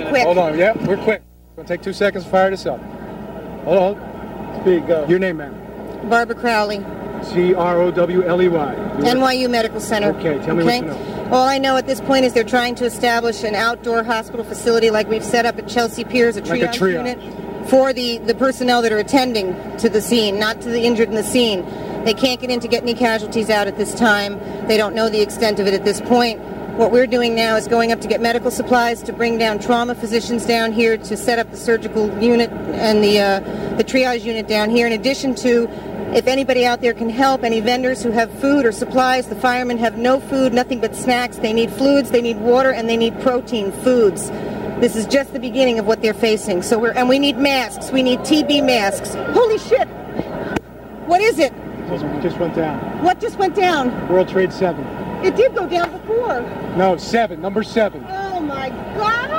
real quick. Hold on. Yeah, we're quick. Gonna take two seconds to fire this up. Hold on. Speed, go. Your name, ma'am. Barbara Crowley, C R O W L E Y. NYU Medical Center. Okay, tell me what you know. All I know at this point is they're trying to establish an outdoor hospital facility like we've set up at Chelsea Piers, a triage, Like a triage. unit for the, the personnel that are attending to the scene, not to the injured in the scene. They can't get in to get any casualties out at this time. They don't know the extent of it at this point. What we're doing now is going up to get medical supplies, to bring down trauma physicians down here, to set up the surgical unit and the uh, the triage unit down here. In addition to, if anybody out there can help, any vendors who have food or supplies, the firemen have no food, nothing but snacks. They need fluids, they need water, and they need protein foods. This is just the beginning of what they're facing. So we're and we need masks. We need TB masks. Holy shit! What is it? Just went down. What just went down? World Trade Seven. It did go down before. No, seven. Number seven. Oh my god!